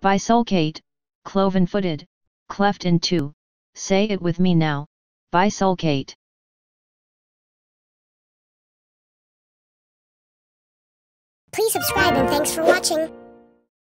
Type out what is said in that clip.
Bisulcate, cloven-footed, cleft in two, say it with me now, bisulcate. Please subscribe and thanks for watching.